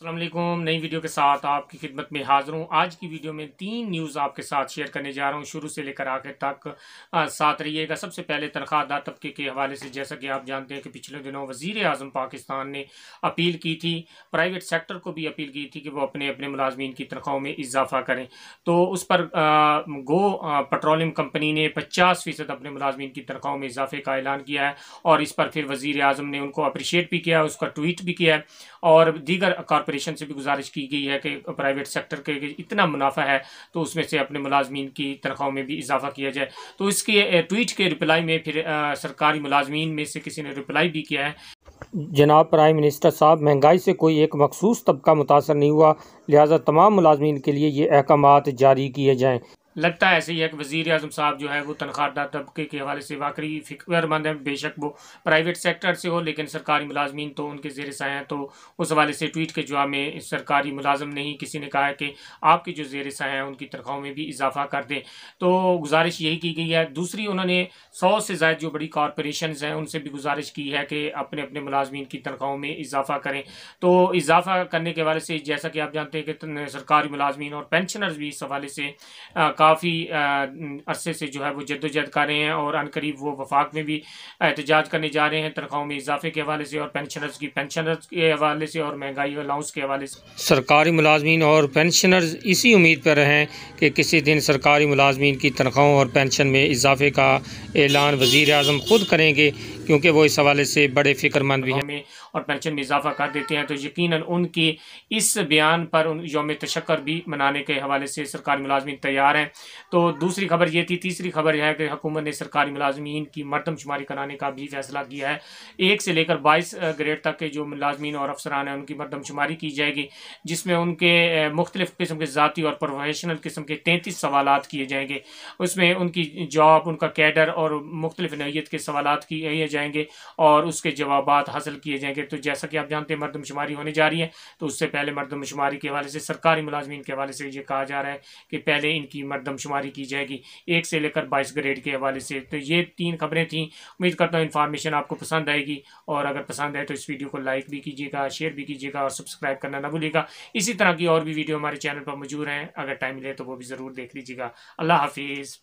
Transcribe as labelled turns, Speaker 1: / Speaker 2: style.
Speaker 1: अल्लाम नई वीडियो के साथ आपकी खिदमत में हाजिर हूँ। आज की वीडियो में तीन न्यूज़ आपके साथ शेयर करने जा रहा हूँ। शुरू से लेकर आखिर तक आ, साथ रहिएगा। सबसे पहले तनख्वाहदार तबके के हवाले से जैसा कि आप जानते हैं कि पिछले दिनों वज़ीर अजम पाकिस्तान ने अपील की थी प्राइवेट सेक्टर को भी अपील की थी कि वो अपने अपने मुलाजमीन की तनख्वाहों में इजाफा करें। तो उस पर आ, गो पेट्रोलियम कंपनी ने पचास फ़ीसद अपने मुलाजमीन की तनख्वाहों में इजाफे का ऐलान किया है और इस पर फिर वज़ी अजम ने उनको अप्रिशिएट भी किया उसका ट्वीट भी किया है और दीगर कॉरपोरेशन से भी गुजारिश की गई है कि प्राइवेट सेक्टर के इतना मुनाफा है तो उसमें से अपने मुलाजमीन की तनख्वाहों में भी इजाफा किया जाए। तो इसके ट्वीट के रिप्लाई में फिर सरकारी मुलाजमीन में से किसी ने रिप्लाई भी किया है।
Speaker 2: जनाब प्राइम मिनिस्टर साहब, महँगाई से कोई एक मखसूस तबका मुतासर नहीं हुआ, लिहाजा तमाम मुलाजमीन के लिए ये अहकाम जारी किए जाएँ।
Speaker 1: लगता है ऐसे ही है कि वज़ी अजम साहब जो है वो तनख्वाहदार तबके के हवाले से वाकई फ़िक्रमंद है, बेशक वो प्राइवेट सेक्टर से हो, लेकिन सरकारी मुलाजमीन तो उनके जेर साए हैं। तो उस हवाले से ट्वीट के जवाब में सरकारी मुलाजम नहीं किसी ने कहा है कि आपके जो जेर साए हैं, उनकी तनख्वाहों में भी इजाफा कर दें। तो गुजारिश यही की गई है। दूसरी, उन्होंने सौ से ज़ायद जो बड़ी कॉरपोरेशन हैं, उनसे भी गुजारिश की है कि अपने अपने मुलाजमीन की तनख्वाहों में इजाफा करें। तो इजाफा करने के हवाले से, जैसा कि आप जानते हैं कि सरकारी मुलाजमीन और पेंशनर्स भी इस हवाले से काफ़ी अरसे से जो है वो जद्दोजहद कर रहे हैं और अनकरीब वो वफाक में भी एहतजाज करने जा रहे हैं तनख्वाहों में इजाफे के हवाले से और पेंशनर्स की पेंशनर्स के हवाले से और महँगाई अलाउंस के हवाले से।
Speaker 2: सरकारी मुलाजमीन और पेंशनर्स इसी उम्मीद पर रहें कि किसी दिन सरकारी मुलाजमीन की तनख्वाहों और पेंशन में इजाफे का ऐलान वज़ी अजम ख़ुद करेंगे। क्योंकि वो इस हवाले से बड़े फ़िक्रमंद भी
Speaker 1: हैं। और पेंशन में इजाफा कर देते हैं। तो यकीन उनकी इस बयान पर उन योम तशक्र भी मनाने के हवाले से सरकारी मुलाजमी तैयार हैं। तो दूसरी खबर ये थी, तीसरी खबर यह है कि हुकूमत ने सरकारी मुलाजमीन की मरदमशुमारी कराने का भी फैसला किया है। एक से लेकर बाईस ग्रेड तक के जो मुलाजमीन और अफसरान हैं, उनकी मरदमशुमारी की जाएगी, जिसमें उनके मुख्तलिफ़ किस्म के ज़ाती और प्रोफेशनल किस्म के तैंतीस सवाल किए जाएँगे। उसमें उनकी जॉब, उनका कैडर और मुख्तलिफ़ नैत के सवाल किए जाएँगे और उसके जवाब हासिल किए जाएँगे। तो जैसा कि आप जानते हैं, मरदमशुमारी होने जा रही है तो उससे पहले मरदमशुमारी के हवाले से, सरकारी मुलाजमीन के हवाले से ये कहा जा रहा है कि पहले इनकी मरदमशुमारी की जाएगी, एक से लेकर बाईस ग्रेड के हवाले से। तो ये तीन खबरें थी। उम्मीद करता हूँ इन्फॉर्मेशन आपको पसंद आएगी, और अगर पसंद आए तो इस वीडियो को लाइक भी कीजिएगा, शेयर भी कीजिएगा, और सब्सक्राइब करना ना भूलिएगा। इसी तरह की और भी वीडियो हमारे चैनल पर मौजूद हैं। अगर टाइम मिले तो वो भी ज़रूर देख लीजिएगा। अल्लाह हाफिज़।